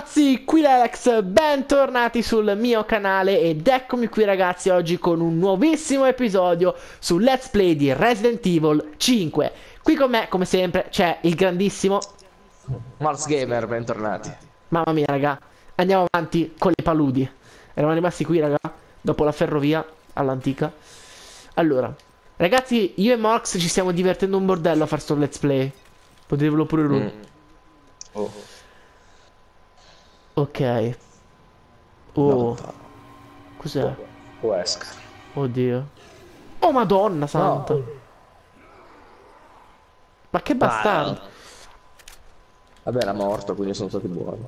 Ciao ragazzi, qui l'Alex, bentornati sul mio canale ed eccomi qui ragazzi oggi con un nuovissimo episodio su Let's Play di Resident Evil 5 Qui con me, come sempre, c'è il grandissimo Mars Gamer, bentornati. Mamma mia raga, andiamo avanti con le paludi. Eravamo rimasti qui raga, dopo la ferrovia all'antica. Allora, ragazzi, io e Morx ci stiamo divertendo un bordello a fare sto Let's Play. Potevelo pure lui. Mm. oh. Ok. Oh. Cos'è? Wesker. Oddio. Oh madonna santa. No. Ma che bastardo. Vabbè era morto quindi sono stati buoni.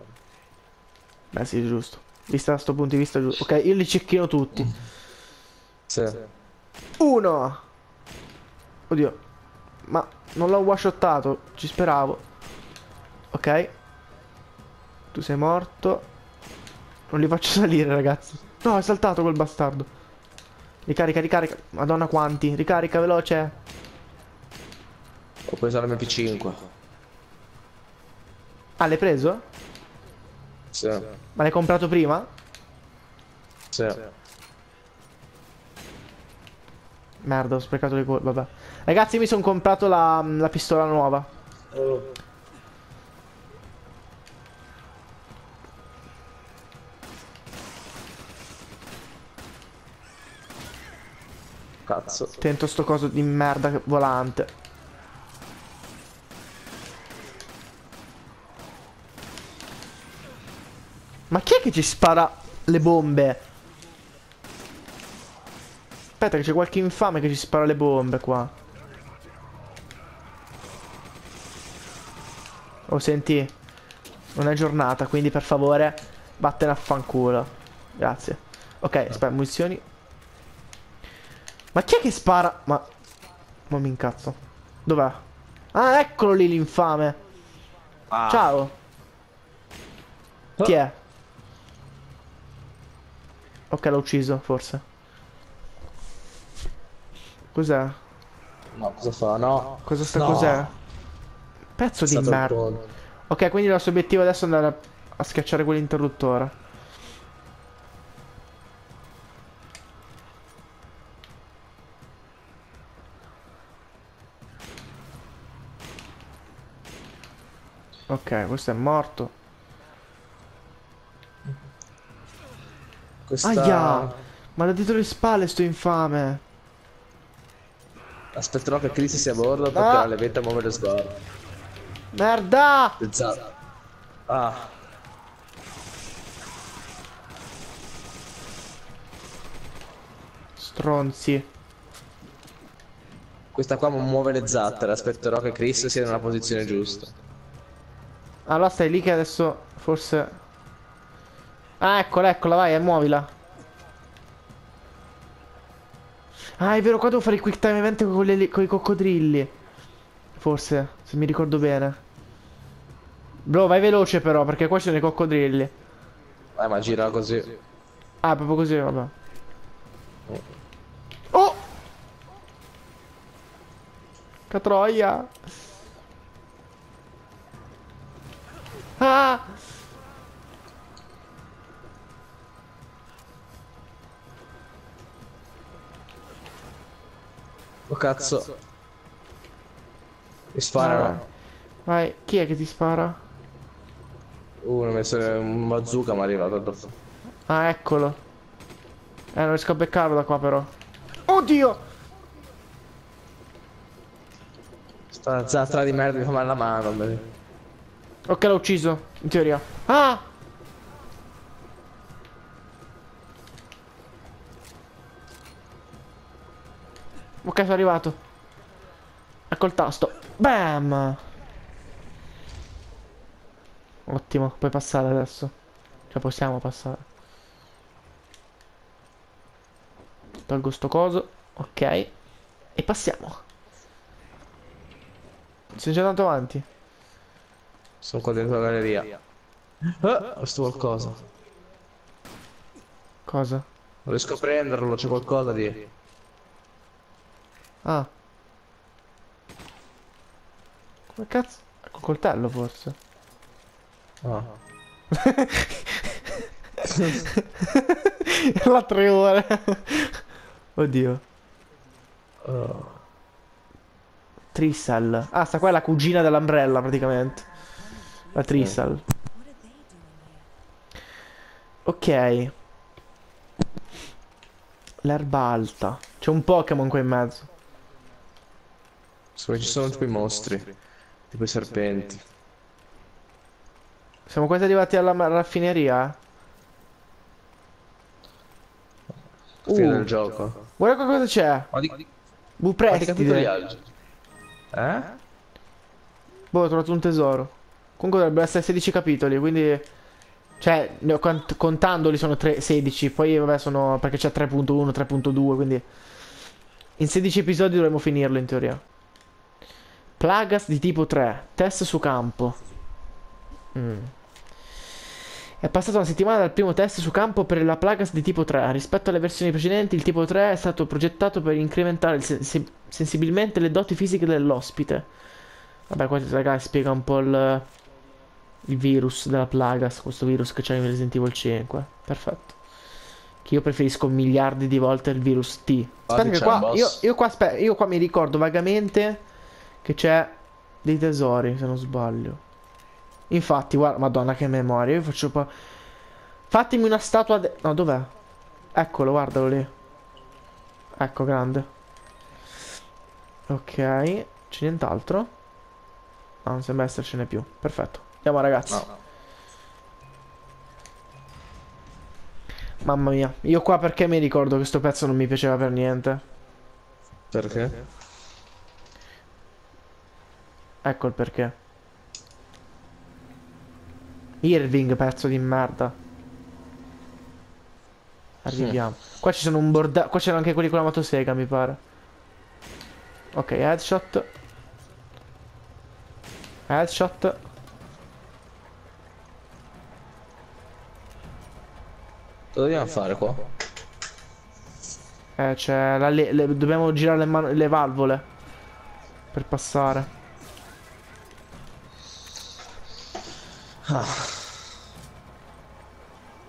Beh sì giusto. Vista da sto punto di vista giusto. Ok io li cecchino tutti. Sì. Uno. Oddio. Ma non l'ho one ci speravo. Ok. Tu sei morto. Non li faccio salire, ragazzi. No, è saltato quel bastardo. Ricarica, ricarica. Madonna quanti. Ricarica, veloce. Ho preso l'MP5. Ah, l'hai preso? Sì. Ma l'hai comprato prima? Sì. Merda, ho sprecato le colpe. Vabbè. Ragazzi, mi sono comprato la, la pistola nuova. Oh. Cazzo. Tento sto coso di merda volante. Ma chi è che ci spara le bombe? Aspetta che c'è qualche infame che ci spara le bombe qua. Oh senti Non è giornata quindi per favore Vattene a fanculo Grazie Ok aspetta munizioni ma chi è che spara? Ma... Ma mi incazzo. Dov'è? Ah, eccolo lì l'infame. Ah. Ciao. Chi è? Ok, l'ho ucciso, forse. Cos'è? No, cosa fa? No. Cosa sta no. cos'è? Pezzo di merda. Ok, quindi il nostro obiettivo adesso è andare a, a schiacciare quell'interruttore. Ok, questo è morto. Questa... Aia! Ma l'ha dietro le spalle sto infame. Aspetterò che Chris sia a bordo perché ah. le vette a muovere le sbarre. Merda! Esatto. Ah. Stronzi. Questa qua muove le zattere, aspetterò che Chris sia nella posizione giusta. Allora stai lì che adesso forse... Ah, eccola, eccola, vai, muovila. Ah, è vero, qua devo fare il quick time event con, le, con i coccodrilli. Forse, se mi ricordo bene. Bro, vai veloce però, perché qua ci sono i coccodrilli. Eh, ma gira così. Ah, proprio così, vabbè. Oh! Catroia! Ah! Oh cazzo. Mi spara. Ah. Vai, chi è che ti spara? Uh, ho messo un bazooka ma è arrivato addosso. Ah, eccolo. Eh, non riesco a beccarlo da qua però. Oddio! Sta zattra di merda mi fa male la mano. Ok, l'ho ucciso, in teoria. Ah! Ok, sono arrivato. Ecco il tasto. Bam! Ottimo, puoi passare adesso. Cioè, possiamo passare. Tolgo sto coso. Ok. E passiamo. Sei già tanto avanti. Sono qua dentro la galleria. Eh, ho visto qualcosa. Cosa? Non riesco a prenderlo, c'è qualcosa di... Ah. Come cazzo? Col coltello forse. Ah. La tre ore. Oddio. Oh. Trissal. Ah, sta qua è la cugina dell'Umbrella praticamente. La Trissal. Ok. L'erba alta. C'è un Pokémon qua in mezzo. So, ci sono tipo i mostri. Tipo i serpenti. Siamo quasi arrivati alla raffineria. Fine Uh. del gioco. Guarda qua cosa c'è. Ma di? Eh? Boh, ho trovato un tesoro. Comunque dovrebbero essere 16 capitoli, quindi... Cioè, contandoli sono tre- 16, poi vabbè sono... perché c'è 3.1, 3.2, quindi... In 16 episodi dovremmo finirlo in teoria. Plagas di tipo 3, test su campo. Mm. È passata una settimana dal primo test su campo per la Plagas di tipo 3. Rispetto alle versioni precedenti, il tipo 3 è stato progettato per incrementare sen- se- sensibilmente le doti fisiche dell'ospite. Vabbè, qua ragazzi spiega un po' il, il virus della Plagas, questo virus che c'è in Resident Evil 5. Perfetto. Che io preferisco miliardi di volte il virus T. Aspetta che qua, io, io qua, aspe- io qua mi ricordo vagamente che c'è dei tesori, se non sbaglio. Infatti, guarda, madonna che memoria, io faccio pa... Fatemi una statua de- No, dov'è? Eccolo, guardalo lì. Ecco, grande. Ok, c'è nient'altro? No, non sembra essercene più. Perfetto. Andiamo ragazzi. No. Mamma mia. Io qua perché mi ricordo che sto pezzo non mi piaceva per niente. Perché? Ecco il perché. Irving, pezzo di merda. Arriviamo. Qua ci sono un bordello. Qua c'erano anche quelli con la motosega, mi pare. Ok, headshot. Headshot. Cosa dobbiamo fare qua? Eh, c'è la le- le- dobbiamo girare le, le valvole per passare.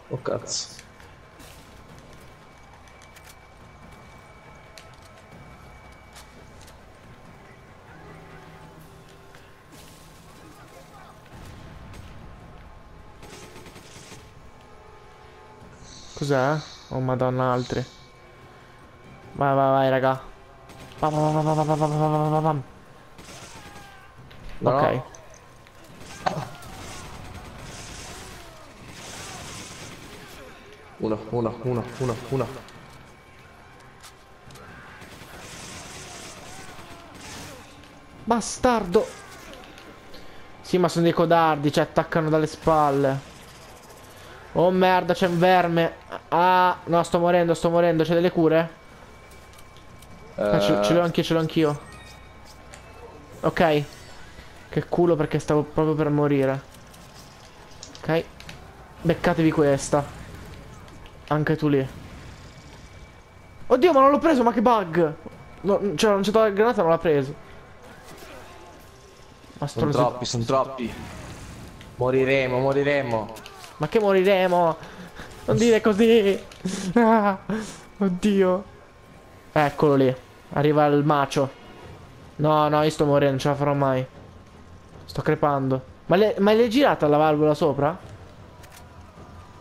Oh cazzo. Cos'è? Oh madonna, altri. Vai, vai, vai, raga. No. Ok. Una, una, una, una, una. Bastardo. Sì, ma sono dei codardi, ci cioè, attaccano dalle spalle. Oh merda, c'è un verme. Ah, no, sto morendo, sto morendo. C'è delle cure? Ah, ce, l'ho anch'io, ce l'ho anch'io. Ok. Che culo perché stavo proprio per morire. Ok. Beccatevi questa. Anche tu lì. Oddio, ma non l'ho preso, ma che bug. No, cioè, non c'è la granata, non l'ha preso. Ma Sono troppi, sono troppi. Moriremo, moriremo. Ma che moriremo? Non dire così. Ah, oddio. Eccolo lì. Arriva il macio. No, no, io sto morendo, non ce la farò mai. Sto crepando. Ma, le, l'hai girata la valvola sopra?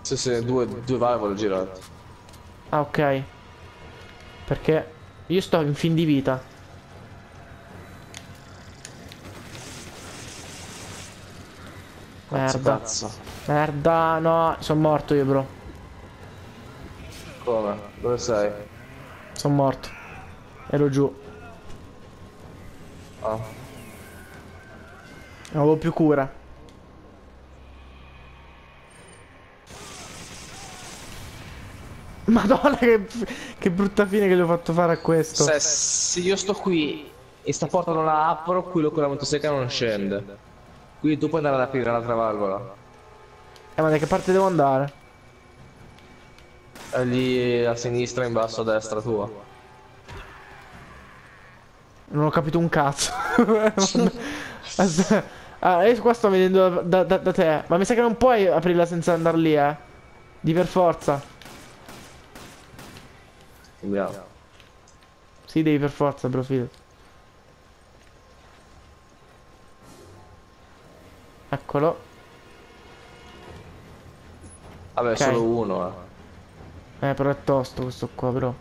Sì, sì, due, due valvole girate. Ah, ok. Perché io sto in fin di vita. Merda. Merda, no. Sono morto io, bro. Come? Dove sei? Sono morto. Ero giù. Ah. Non avevo più cura. Madonna, che, che brutta fine che gli ho fatto fare a questo. Se, se io sto qui e sta porta non la apro, quello con la motosega non scende. Quindi tu puoi andare ad aprire l'altra valvola. Eh, ma da che parte devo andare? È lì a sinistra, in basso, a destra tua. Non ho capito un cazzo. Ah, io qua sto vedendo da, da, da te. Ma mi sa che non puoi aprirla senza andare lì, eh. Di per forza. Andiamo. Sì, devi per forza, fidati. Eccolo. Vabbè, Ok. solo uno, eh. Eh, però è tosto questo qua, bro.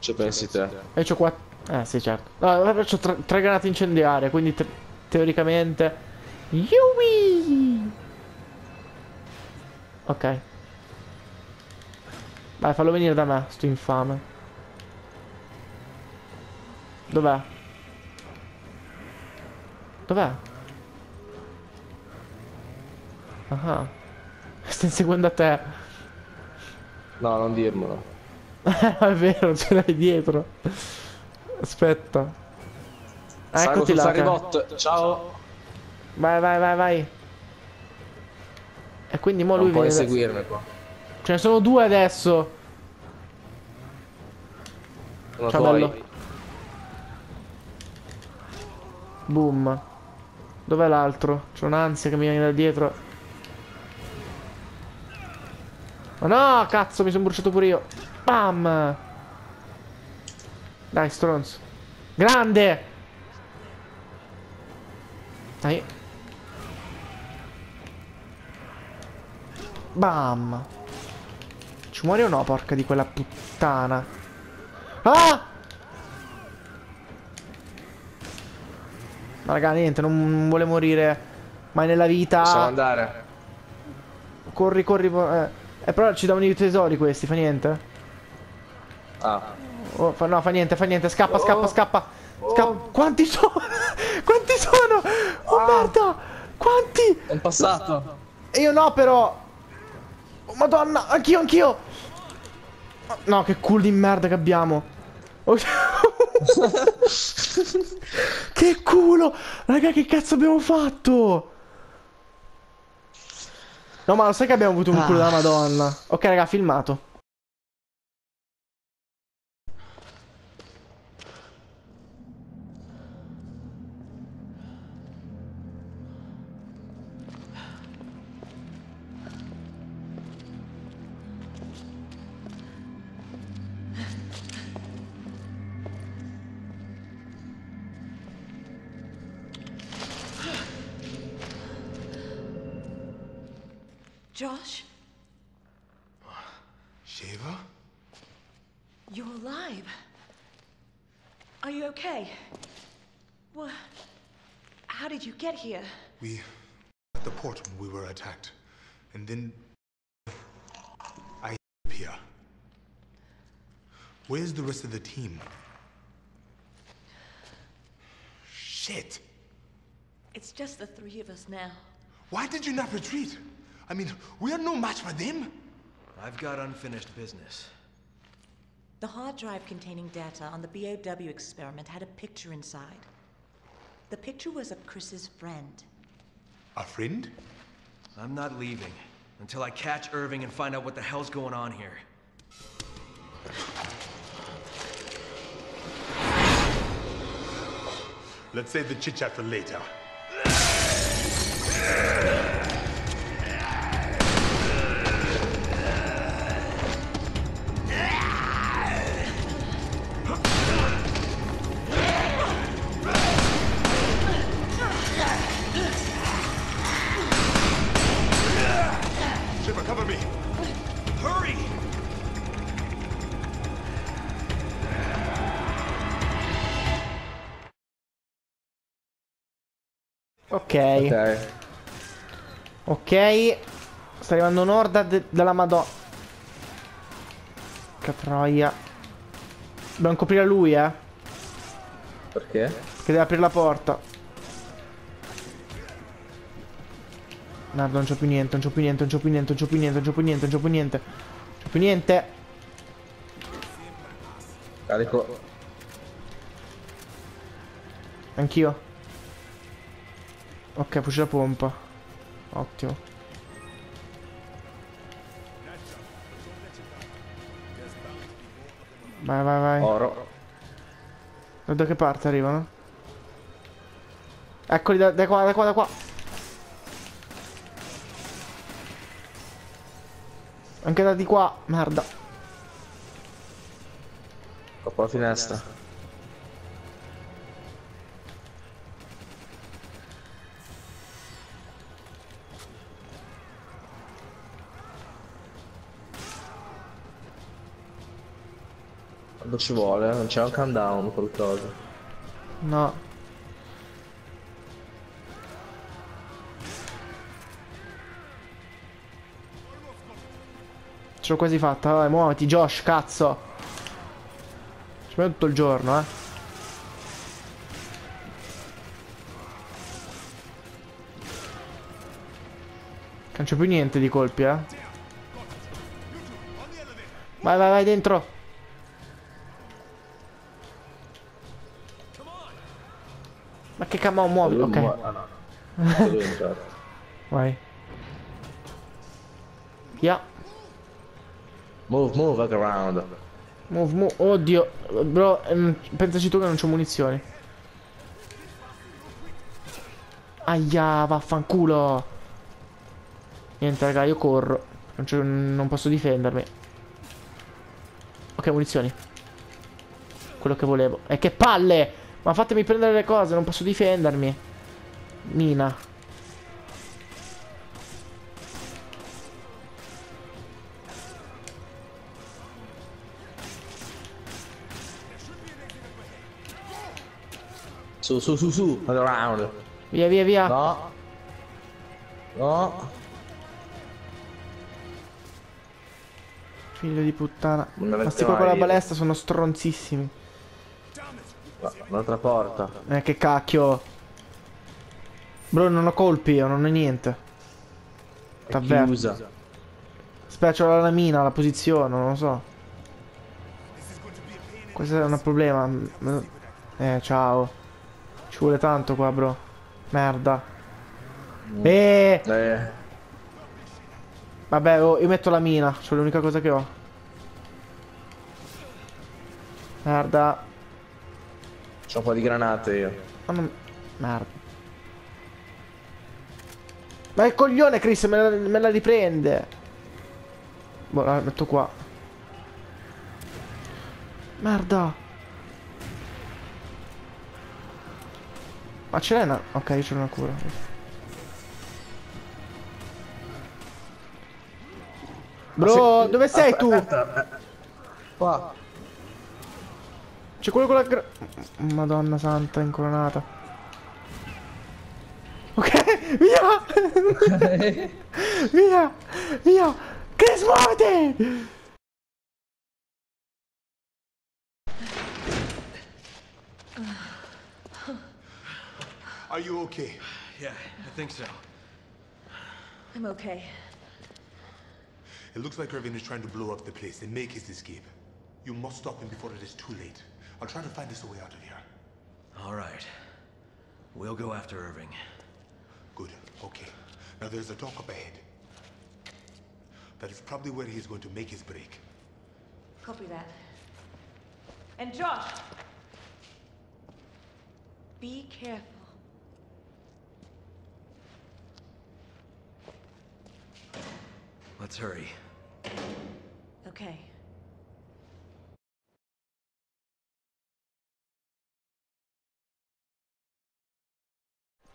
Ci pensi te? E c'ho qua... Eh, sì, certo. No, c'ho tre, tre granate incendiarie, quindi te- teoricamente... Yui! Ok. Vai, fallo venire da me, sto infame. Dov'è? Dov'è? Ah. Sta inseguendo a te. No, non dirmelo. è vero, ce l'hai dietro. Aspetta. Salgo Eccoti là. sarribot. Ciao. Vai, vai, vai, vai. E quindi mo lui Non puoi viene... seguirmi qua. Ce ne sono due adesso. Sono Ciao, tuoi. bello. Boom. Dov'è l'altro? C'ho un'ansia che mi viene da dietro. Ma no, cazzo, mi sono bruciato pure io. Bam! Dai, stronzo. Grande! Dai. Bam! Ci muore o no, porca di quella puttana? Ah! Ma raga, niente, non, vuole morire mai nella vita. Possiamo andare. Corri, corri. Eh. Eh, però ci davano i tesori questi, fa niente. Ah. Oh, fa, no, fa niente, fa niente. Scappa, Oh. scappa, scappa. Scappa. Quanti sono? Quanti sono? Oh Ah. merda! Quanti? È passato. E io no, però. Oh, madonna, anch'io, anch'io. No, che culo di merda che abbiamo. Oh, che culo! Raga, che cazzo abbiamo fatto? No, ma lo sai che abbiamo avuto un culo Ah. da madonna. Ok, raga, filmato. Josh, Shiva? you're alive. Are you okay? What? How did you get here? We at the port when we were attacked. And then I appear. Where's the rest of the team? Shit. It's just the three of us now. Why did you not retreat? I mean, we are no match for them. I've got unfinished business. The hard drive containing data on the BOW experiment had a picture inside. The picture was of Chris's friend. A friend? I'm not leaving until I catch Irving and find out what the hell's going on here. Let's save the chit chat for later. Ok. Ok. Ok. Sta arrivando un'orda de- della madonna. Che troia. Dobbiamo coprire lui, eh. Perché? Che deve aprire la porta. Merda, non c'ho più niente, non c'ho più niente, non c'ho più niente, non c'ho più niente, non c'ho più niente, non c'ho più niente. Non c'ho più niente. Carico. Anch'io. Ok, fuci la pompa. Ottimo. Vai, vai, vai. Oro. Da che parte arrivano? Eccoli da, da qua, da qua, da qua. Anche da di qua, merda. Troppo la finestra. Quando ci vuole, non c'è un countdown qualcosa. No. Ce l'ho quasi fatta, vai, muoviti Josh, cazzo. Ci metto tutto il giorno, eh. Non c'è più niente di colpi, eh. Vai, vai, vai dentro. Ma che camo muovi? Ok. Ah no. Vai. Yeah. Move, move, back around. Move, move. Oddio. Bro, ehm, pensaci tu che non c'ho munizioni. Aia, vaffanculo. Niente, raga, io corro. Non, non posso difendermi. Ok, munizioni. Quello che volevo. E che palle! Ma fatemi prendere le cose, non posso difendermi. Mina. Su, su, su, su, around. Via, via, via. No. No. Figlio di puttana. Ma sti qua con la balestra sono stronzissimi. Un'altra porta. Eh, che cacchio. Bro, non ho colpi, io non ho niente. T'avverto. chiusa. Aspetta, c'ho la mina, la posizione, non lo so. Questo è un problema. Eh, ciao. Ci vuole tanto qua, bro. Merda. Eh, Eh. vabbè, oh, io metto la mina, c'ho l'unica cosa che ho. Merda. C'ho un po' di granate io. Ma non... Merda. Ma il coglione, Chris, me la, me la riprende. Boh, la metto qua. Merda. Ma ce l'hai una... Ok, c'è una cura. Bro, dove sei tu? Qua. C'è quello con la gra... Madonna santa, incoronata. Ok, via! via! Via! Chris, muoviti! Are you okay? Yeah, I think so. I'm okay. It looks like Irving is trying to blow up the place and make his escape. You must stop him before it is too late. I'll try to find us a way out of here. All right. We'll go after Irving. Good. Okay. Now there's a dock up ahead. That is probably where he's going to make his break. Copy that. And Josh! Be careful. Let's hurry. Okay.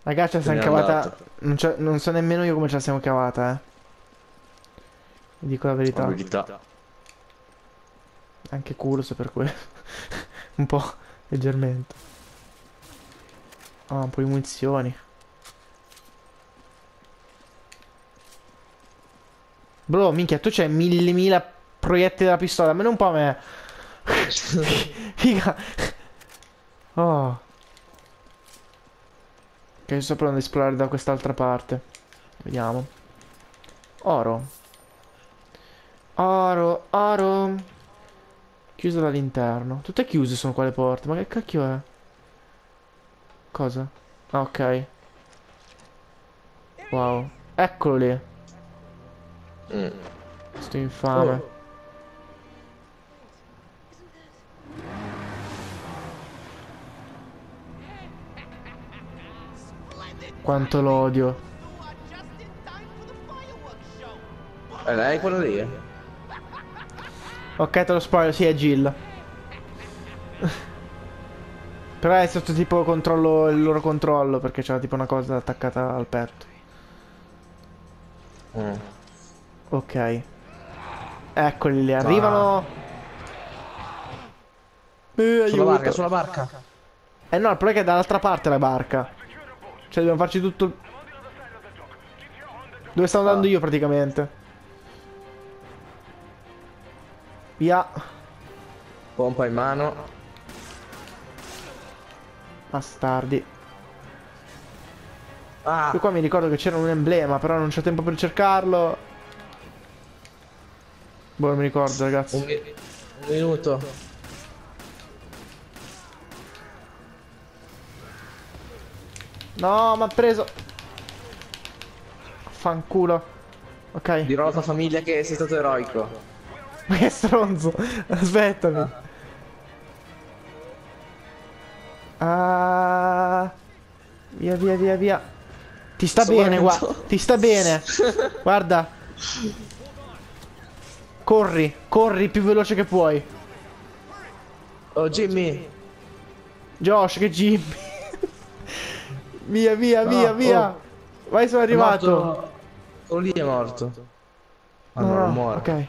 Ragazzi, siamo cavata. Non, non so nemmeno io come ce la siamo cavata, eh. Vi dico la verità. Abilità. Anche curso per quello. un po' leggermente. Ah, un po' di munizioni. Bro, minchia, tu c'hai mille mila proiettili della pistola, almeno un po' a me. Figa. Oh. Ok, sto provando ad esplorare da quest'altra parte. Vediamo. Oro. Oro, oro. Chiusa dall'interno. Tutte chiuse sono qua le porte. Ma che cacchio è? Cosa? Ah, ok. Wow. Eccolo lì. Mm. Sto infame. Oh. Quanto l'odio. È lei quello lì? Ok, te lo spoiler, sì, è Jill. Però è sotto tipo controllo, il loro controllo, perché c'era tipo una cosa attaccata al petto. Mm. Ok. Eccoli lì, arrivano. Eh, Sulla barca, sulla barca. Eh no, il problema è che è dall'altra parte la barca. Cioè dobbiamo farci tutto il... Dove stavo andando io praticamente? Via. Pompa in mano. Bastardi. Ah, Io qua mi ricordo che c'era un emblema, però non c'ho tempo per cercarlo. Boh, non mi ricordo, ragazzi. un, mi- un minuto. No, mi ha preso. Fanculo. Ok. Dirò alla tua famiglia che sei stato eroico. Ma che stronzo. Aspettami. Ah. Via, via, via, via. Ti sta Sto bene, guarda. Ti sta bene. Guarda. Corri, corri più veloce che puoi. Oh Jimmy. Josh, che Jimmy. Via, via, via, No, via. oh. Vai, sono arrivato. Quello lì è morto. Ah, no, non muore. ok.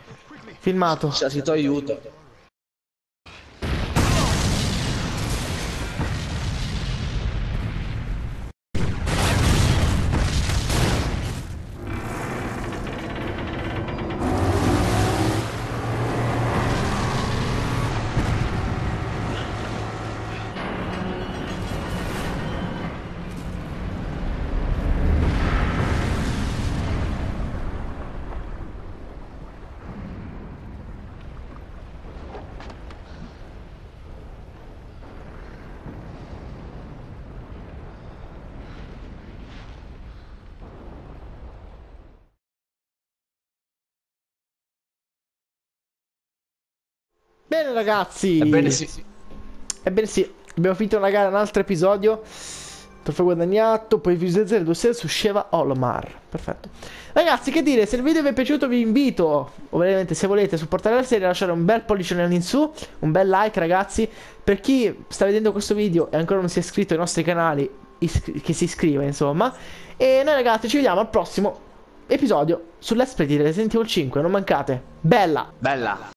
Filmato. C'è scritto aiuto. Bene, ragazzi. Ebbene sì. Ebbene sì, abbiamo finito una gara, un altro episodio. Trofeo guadagnato, poi visualizzare due serie su Sheva Olomar. Perfetto. Ragazzi, che dire, se il video vi è piaciuto vi invito, ovviamente se volete supportare la serie, lasciare un bel pollice in su, un bel like ragazzi. Per chi sta vedendo questo video e ancora non si è iscritto ai nostri canali, che si iscriva insomma. E noi ragazzi ci vediamo al prossimo episodio su Let's Play di Resident Evil 5, non mancate. Bella! Bella.